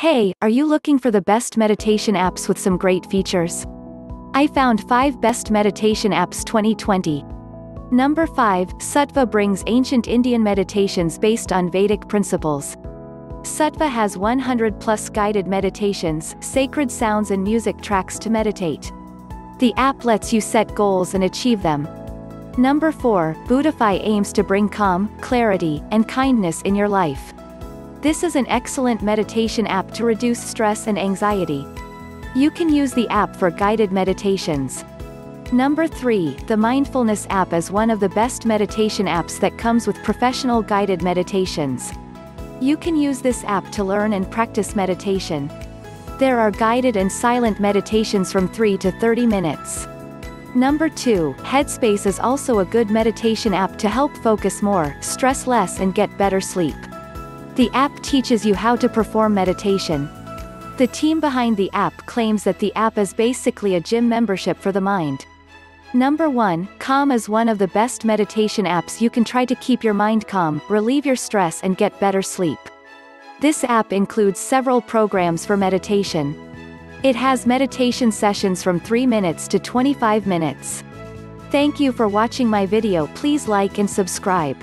Hey, are you looking for the best meditation apps with some great features? I found 5 best meditation apps 2020. Number 5, Sattva brings ancient Indian meditations based on Vedic principles. Sattva has 100 plus guided meditations, sacred sounds and music tracks to meditate. The app lets you set goals and achieve them. Number 4, Buddhify aims to bring calm, clarity, and kindness in your life. This is an excellent meditation app to reduce stress and anxiety. You can use the app for guided meditations. Number 3, the Mindfulness app is one of the best meditation apps that comes with professional guided meditations. You can use this app to learn and practice meditation. There are guided and silent meditations from 3 to 30 minutes. Number 2, Headspace is also a good meditation app to help focus more, stress less and get better sleep. The app teaches you how to perform meditation. The team behind the app claims that the app is basically a gym membership for the mind. Number 1, Calm is one of the best meditation apps you can try to keep your mind calm, relieve your stress and get better sleep. This app includes several programs for meditation. It has meditation sessions from 3 minutes to 25 minutes. Thank you for watching my video please like and subscribe.